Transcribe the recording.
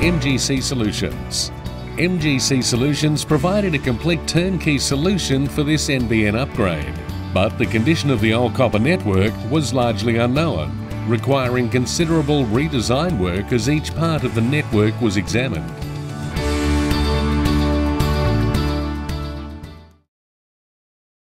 MGC Solutions. MGC Solutions provided a complete turnkey solution for this NBN upgrade, but the condition of the old copper network was largely unknown, requiring considerable redesign work as each part of the network was examined.